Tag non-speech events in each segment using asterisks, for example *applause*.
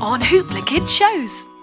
on Hoopla Kids Shows.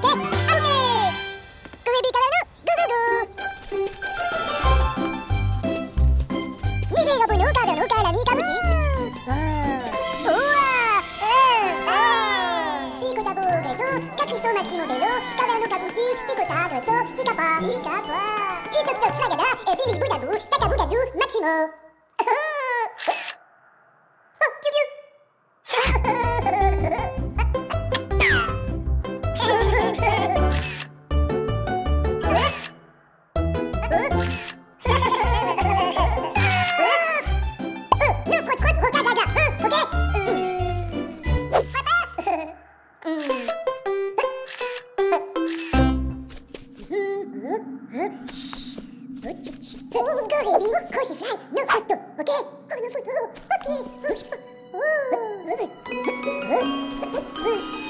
forget.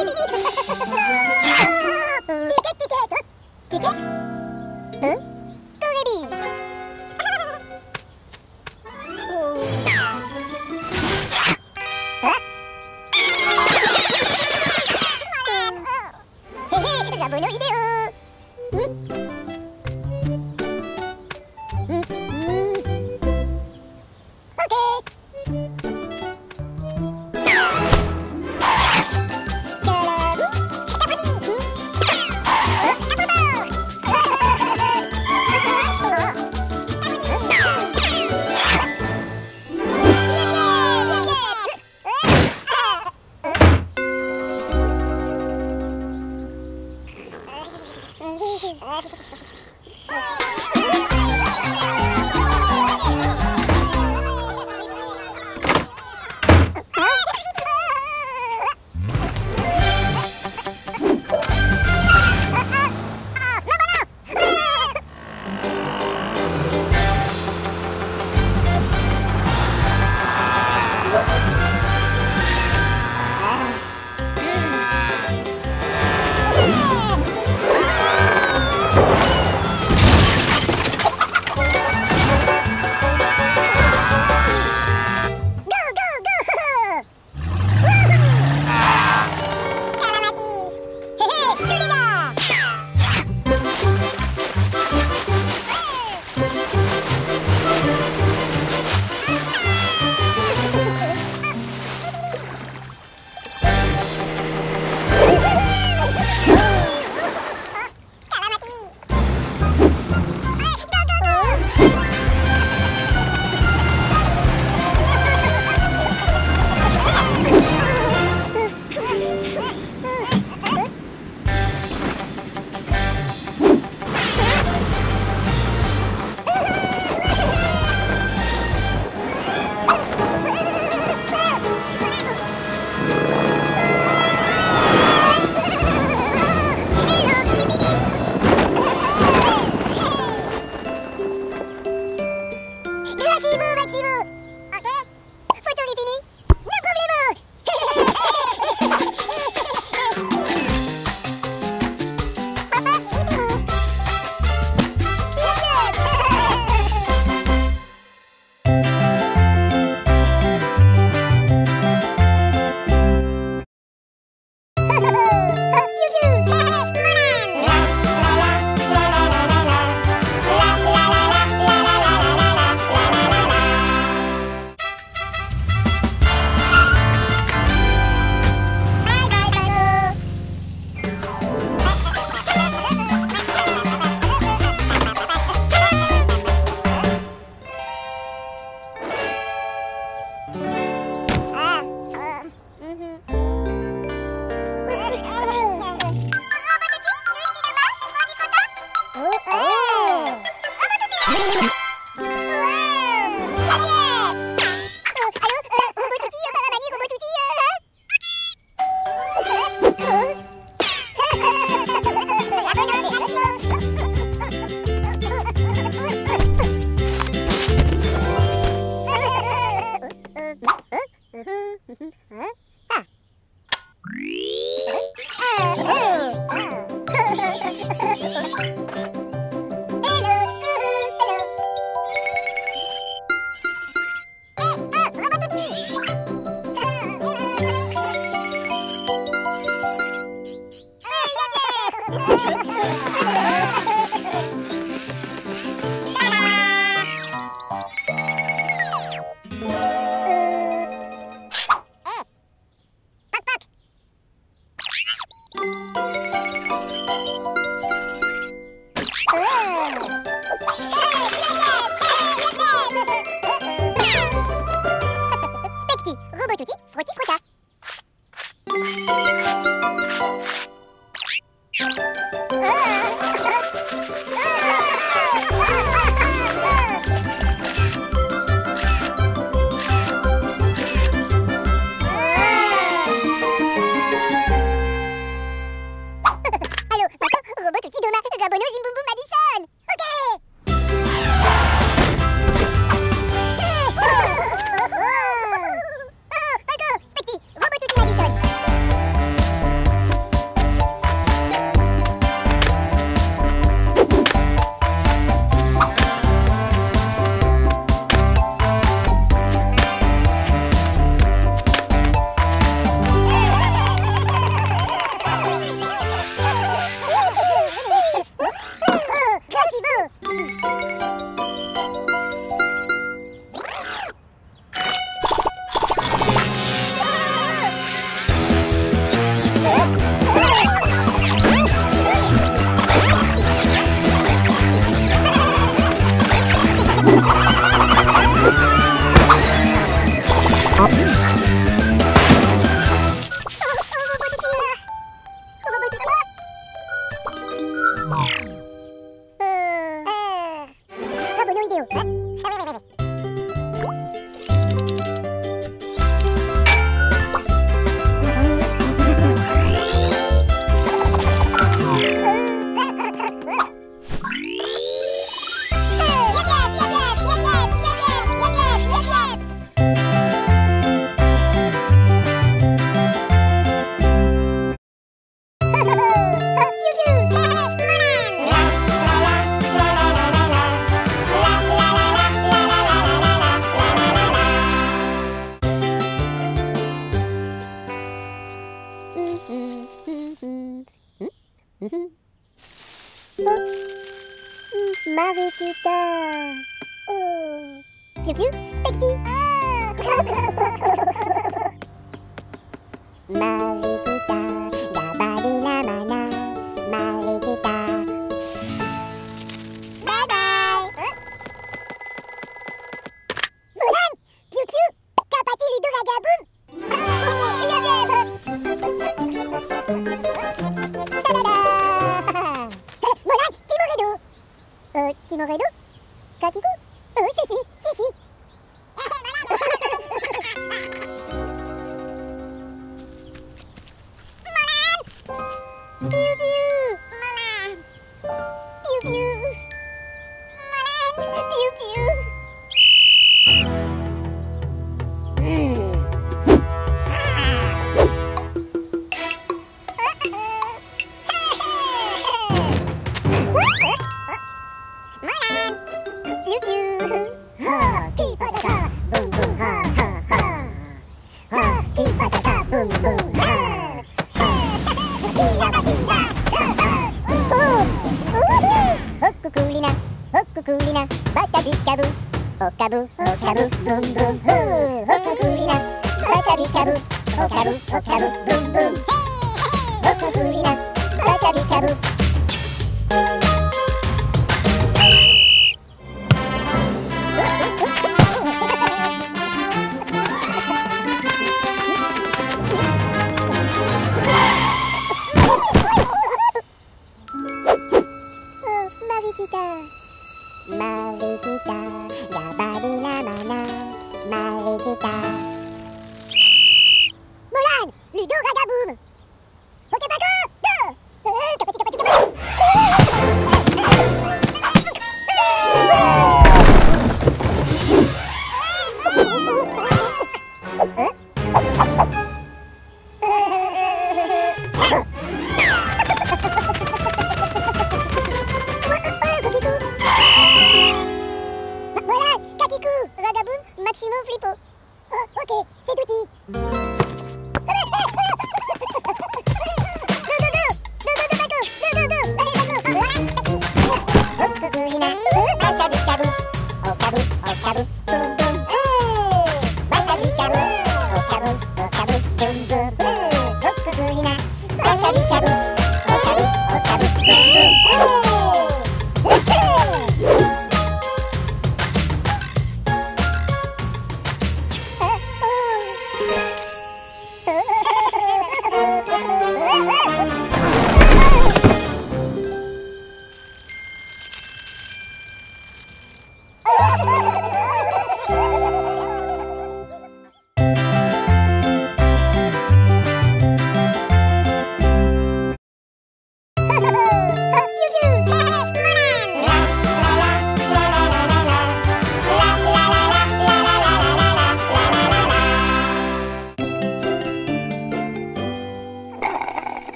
Tiny, *laughs* のがるカブオカブブンブンーバカビカブ。オカブオカブブンブン。バカビカブ。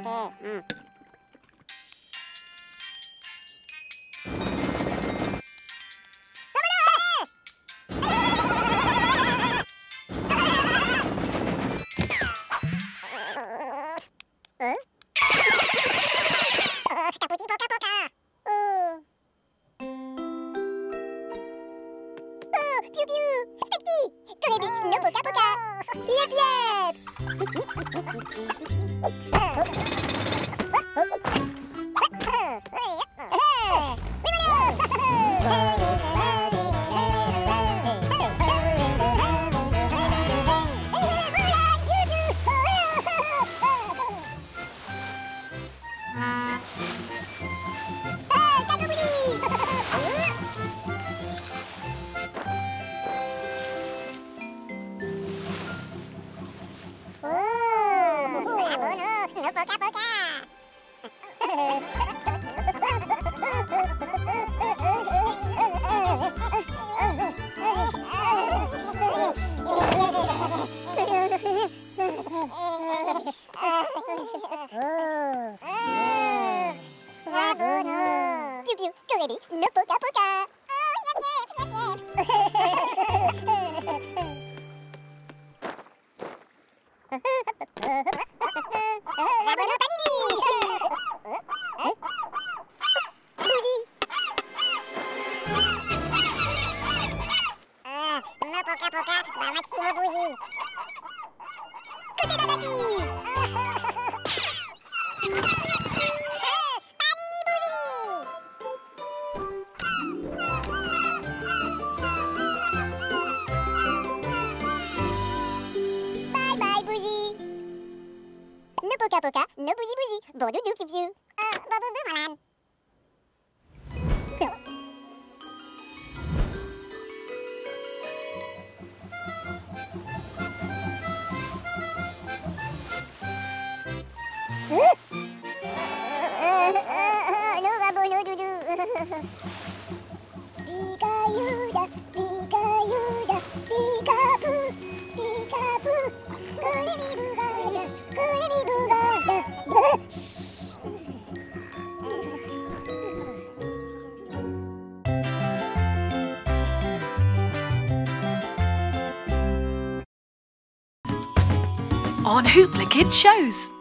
で、うん。えー、キャンドブリー *laughs* tôi cá nớ buzi buzi bộ đu đu kịp you ờ bộ đu đu mà làm. kids shows.